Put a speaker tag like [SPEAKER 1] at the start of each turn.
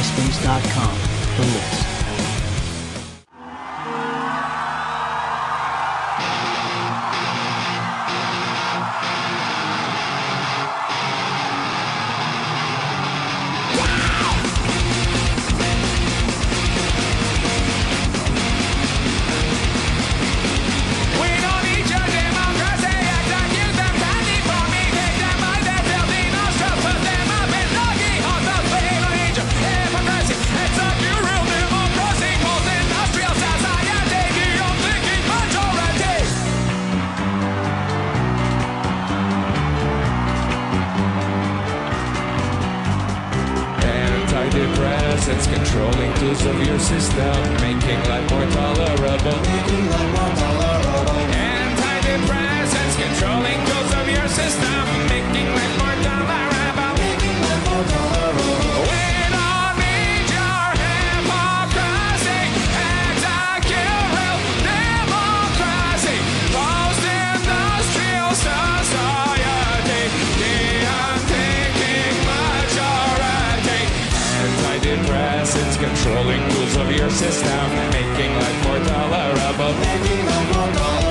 [SPEAKER 1] myspace.com, the list.
[SPEAKER 2] it's
[SPEAKER 3] controlling tools of your system, making life more tolerable. Making life more rules of your system, making life more tolerable, making life more tolerable.